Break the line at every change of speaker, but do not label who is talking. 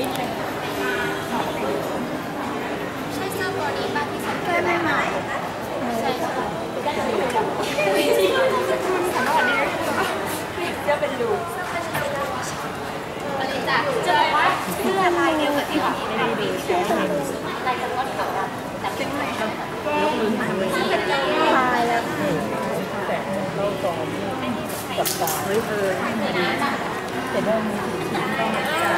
นิดนึงเี้ยไเราจะฮ้ยเออเห็นว่ามีสิ่งที่ต้อง